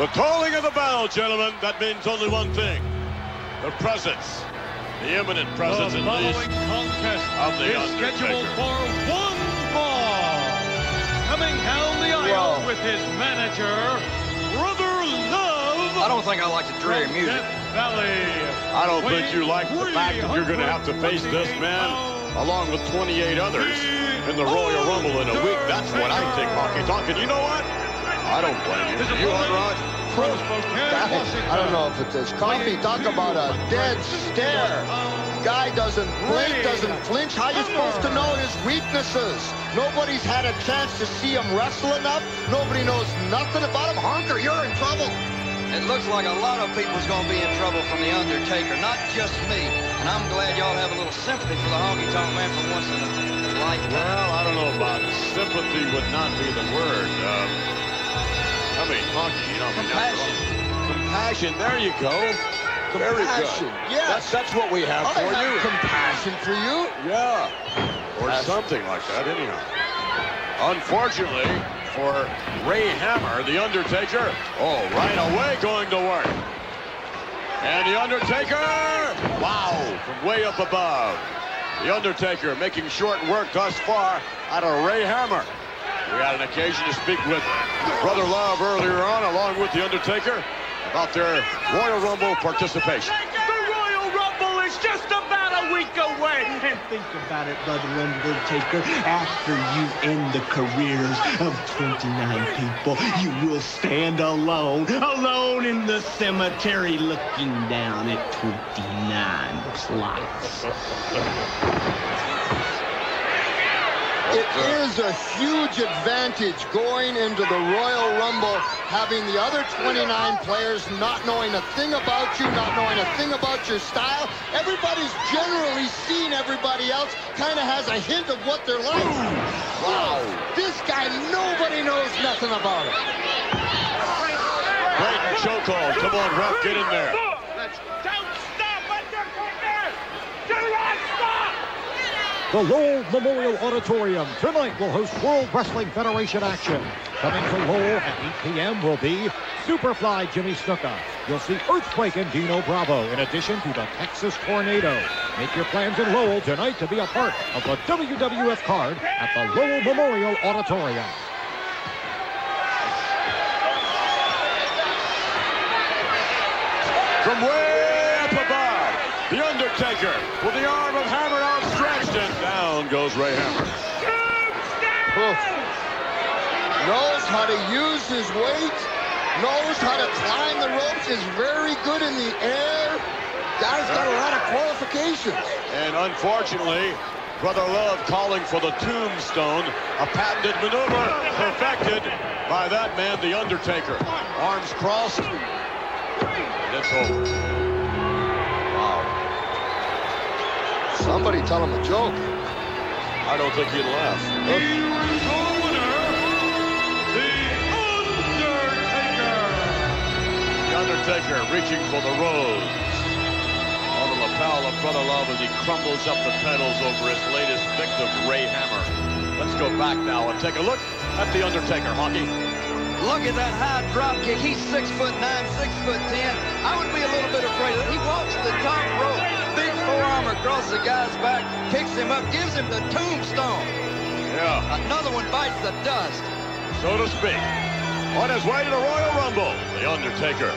The tolling of the bell, gentlemen, that means only one thing. The presence, the imminent presence the at following least. contest of the is scheduled for one fall. Coming down the aisle Whoa. with his manager, Brother Love. I don't think I like the dreary music. Death Valley. I don't think you like the fact that you're going to have to face this man along with 28 others in the Royal Rumble in a week. That's what I think, Honky Tonk. And you know what? I don't blame you. You, Hot Rod? From Spokane, I don't know if it's this. Coffee, talk about a dead stare. Guy doesn't blink, doesn't flinch. How are you supposed to know his weaknesses? Nobody's had a chance to see him wrestle enough. Nobody knows nothing about him. Honky, you're in trouble. It looks like a lot of people's going to be in trouble from The Undertaker, not just me. And I'm glad y'all have a little sympathy for the Honky Tonk Man for once in a lifetime. Well, I don't know about sympathy would not be the word. I mean, Honky, you know. I mean, after all- Compassion. There you go. Very Compassion, good. yes. That's, that's what we have I for have you. compassion for you. Yeah. Or something like that, anyhow. Unfortunately for Ray Hammer, The Undertaker, oh, right away going to work. And The Undertaker, wow, from way up above. The Undertaker making short work thus far out of Ray Hammer. We had an occasion to speak with Brother Love earlier on, along with The Undertaker, about their Royal Rumble participation. The Royal Rumble is just about a week away. And think about it, Brother Undertaker. After you end the careers of 29 people, you will stand alone, alone in the cemetery looking down at 29 plots. Is a huge advantage going into the Royal Rumble, having the other 29 players not knowing a thing about you, not knowing a thing about your style. Everybody's generally seen everybody else, kind of has a hint of what they're like. Wow, this guy, nobody knows nothing about him. Great chokehold. Come on, ref, get in there. Don't stop, Undertaker! Do not stop! The Lowell Memorial Auditorium tonight will host World Wrestling Federation action. Coming to Lowell at 8 p.m. will be Superfly Jimmy Snuka. You'll see Earthquake and Dino Bravo in addition to the Texas Tornado. Make your plans in Lowell tonight to be a part of the WWF card at the Lowell Memorial Auditorium. From way up above, The Undertaker with the arm of Hammer goes Ray Hammer. Knows how to use his weight, knows how to climb the ropes, is very good in the air. Guy's got a lot of qualifications. And unfortunately, Brother Love calling for the tombstone, a patented maneuver perfected by that man, The Undertaker. Arms crossed. And it's over. Wow. Somebody tell him a joke. I don't think he'd laugh. Here is our winner, The Undertaker. The Undertaker reaching for the rose. On the lapel of Brother Love as he crumbles up the petals over his latest victim, Ray Hammer. Let's go back now and take a look at The Undertaker, Honky. Look at that high drop kick. He's six foot nine, six foot ten. I would be a little bit afraid of it. He walks the top rope, big forearm across the guy's back, picks him up, gives him the tombstone. Yeah, Another one bites the dust. so to speak. On his way to the Royal Rumble, The Undertaker